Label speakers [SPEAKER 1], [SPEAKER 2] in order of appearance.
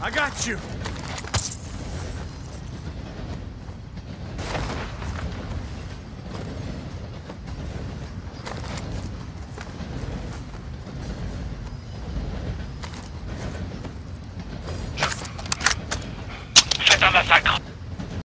[SPEAKER 1] I got you! C'est un massacre